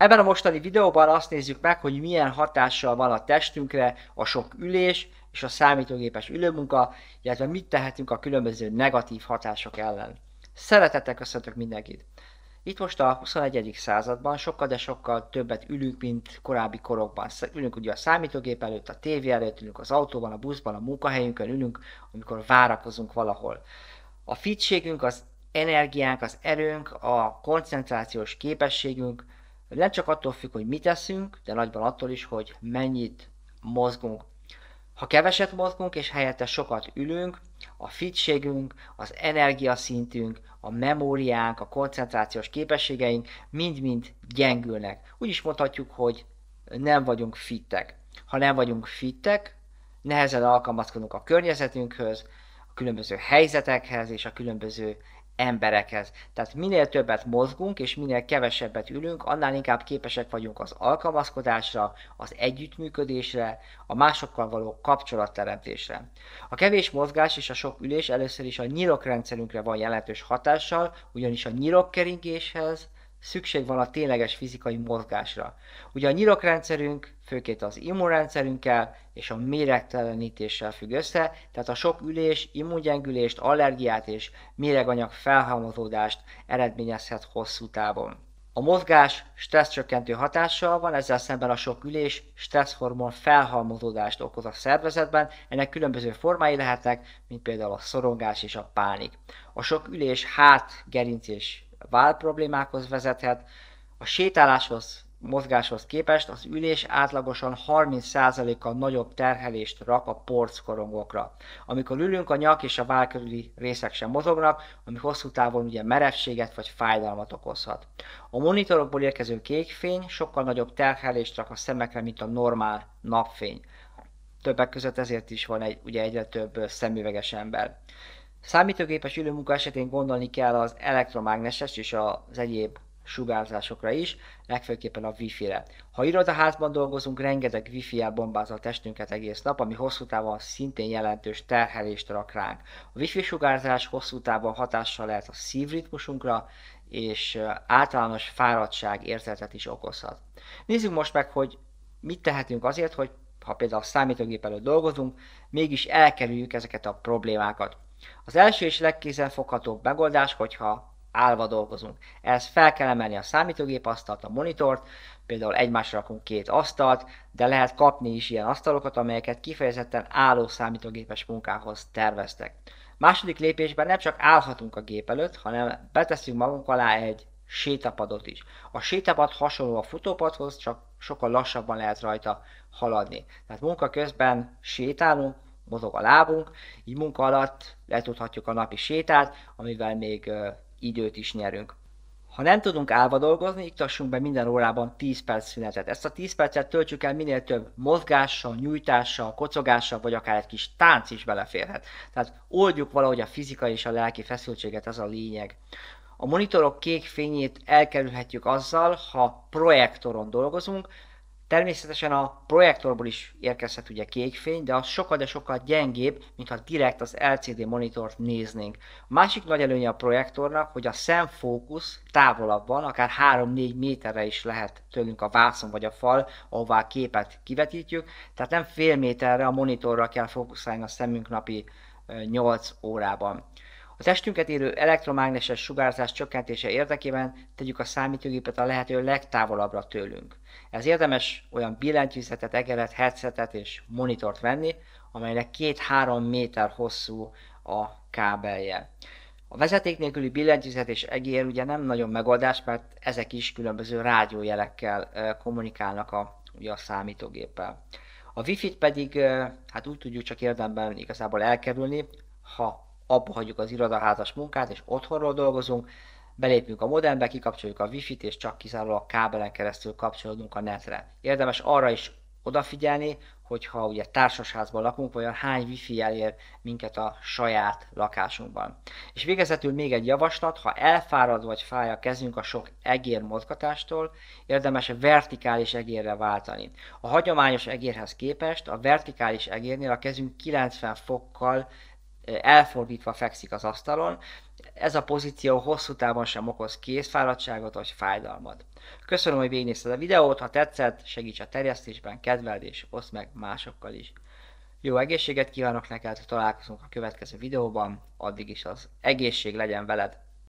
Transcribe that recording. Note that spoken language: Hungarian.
Ebben a mostani videóban azt nézzük meg, hogy milyen hatással van a testünkre a sok ülés és a számítógépes ülőmunka, illetve mit tehetünk a különböző negatív hatások ellen. Szeretettel köszöntök mindenkit! Itt most a 21. században sokkal, de sokkal többet ülünk, mint korábbi korokban. Ülünk ugye a számítógép előtt, a tévé előtt, ülünk az autóban, a buszban, a munkahelyünkön ülünk, amikor várakozunk valahol. A fitségünk, az energiánk, az erőnk, a koncentrációs képességünk nem csak attól függ, hogy mit teszünk, de nagyban attól is, hogy mennyit mozgunk. Ha keveset mozgunk és helyette sokat ülünk, a fitségünk, az energiaszintünk, a memóriánk, a koncentrációs képességeink mind-mind gyengülnek. Úgy is mondhatjuk, hogy nem vagyunk fittek. Ha nem vagyunk fittek, nehezen alkalmazkodunk a környezetünkhöz, a különböző helyzetekhez és a különböző emberekhez. Tehát minél többet mozgunk, és minél kevesebbet ülünk, annál inkább képesek vagyunk az alkalmazkodásra, az együttműködésre, a másokkal való kapcsolatteremtésre. A kevés mozgás és a sok ülés először is a nyirokrendszerünkre van jelentős hatással, ugyanis a nyirokkeringéshez, szükség van a tényleges fizikai mozgásra. Ugye a nyirokrendszerünk főként az immunrendszerünkkel és a méregtelenítéssel függ össze, tehát a sok ülés immungyengülést, allergiát és méreganyag felhalmozódást eredményezhet hosszú távon. A mozgás stresszcsökkentő hatással van, ezzel szemben a sok ülés stresszhormon felhalmozódást okoz a szervezetben, ennek különböző formái lehetnek, mint például a szorongás és a pánik. A sok ülés hát, gerinc és vál problémákhoz vezethet, a sétáláshoz, mozgáshoz képest az ülés átlagosan 30%-kal nagyobb terhelést rak a porckorongokra. Amikor ülünk, a nyak és a vál körüli részek sem mozognak, ami hosszú távon ugye merevséget vagy fájdalmat okozhat. A monitorokból érkező kék fény sokkal nagyobb terhelést rak a szemekre, mint a normál napfény. Többek között ezért is van egy, ugye egyre több szemüveges ember. Számítógépes ülőmunka esetén gondolni kell az elektromágneses és az egyéb sugárzásokra is, legfőképpen a Wi-Fi-re. Ha irodaházban dolgozunk, rengeteg Wi-Fi-jel bombázza a testünket egész nap, ami hosszú távon szintén jelentős terhelést rak ránk. A Wi-Fi sugárzás hosszú távon hatással lehet a szívritmusunkra, és általános fáradtság érzetet is okozhat. Nézzük most meg, hogy mit tehetünk azért, hogy ha például a számítógép előtt dolgozunk, mégis elkerüljük ezeket a problémákat. Az első és legkézenfoghatóbb megoldás, hogyha állva dolgozunk. Ehhez fel kell emelni a számítógép asztalt, a monitort, például egymásra rakunk két asztalt, de lehet kapni is ilyen asztalokat, amelyeket kifejezetten álló számítógépes munkához terveztek. Második lépésben nem csak állhatunk a gép előtt, hanem beteszünk magunk alá egy sétapadot is. A sétapad hasonló a futópadhoz, csak sokkal lassabban lehet rajta haladni. Tehát munka közben sétálunk, mozog a lábunk, így munka alatt letudhatjuk a napi sétát, amivel még időt is nyerünk. Ha nem tudunk állva dolgozni, iktassunk be minden órában 10 perc szünetet. Ezt a 10 percet töltsük el minél több mozgással, nyújtással, kocogással, vagy akár egy kis tánc is beleférhet. Tehát oldjuk valahogy a fizikai és a lelki feszültséget, ez a lényeg. A monitorok kék fényét elkerülhetjük azzal, ha projektoron dolgozunk, Természetesen a projektorból is érkezhet ugye kék fény, de az sokkal, de sokkal gyengébb, mint ha direkt az LCD monitort néznénk. A másik nagy előnye a projektornak, hogy a szemfókusz távolabb van, akár 3-4 méterre is lehet tőlünk a vászon vagy a fal, ahová a képet kivetítjük, tehát nem fél méterre a monitorra kell fókuszálni a szemünk napi 8 órában. A testünket érő elektromágneses sugárzás csökkentése érdekében tegyük a számítógépet a lehető legtávolabbra tőlünk. Ez érdemes olyan billentyűzetet, egeret, headsetet és monitort venni, amelynek 2-3 méter hosszú a kábelje. A vezeték nélküli billentyűzet és egér ugye nem nagyon megoldás, mert ezek is különböző rádiójelekkel kommunikálnak a, ugye a számítógéppel. A Wi-Fi-t pedig hát úgy tudjuk csak érdemben igazából elkerülni, ha abba hagyjuk az irodaházas munkát, és otthonról dolgozunk, belépünk a modembe, kikapcsoljuk a wifi-t, és csak kizárólag kábelen keresztül kapcsolódunk a netre. Érdemes arra is odafigyelni, hogyha ugye társasházban lakunk, vajon hány wifi elér minket a saját lakásunkban. És végezetül még egy javaslat, ha elfárad vagy fáj a kezünk a sok egér mozgatástól, érdemes vertikális egérre váltani. A hagyományos egérhez képest a vertikális egérnél a kezünk 90 fokkal elfordítva fekszik az asztalon, ez a pozíció hosszú távon sem okoz kézfáradtságot vagy fájdalmat. Köszönöm, hogy végignézted a videót, ha tetszett, segíts a terjesztésben, kedveld és oszd meg másokkal is. Jó egészséget kívánok neked, találkozunk a következő videóban, addig is az egészség legyen veled,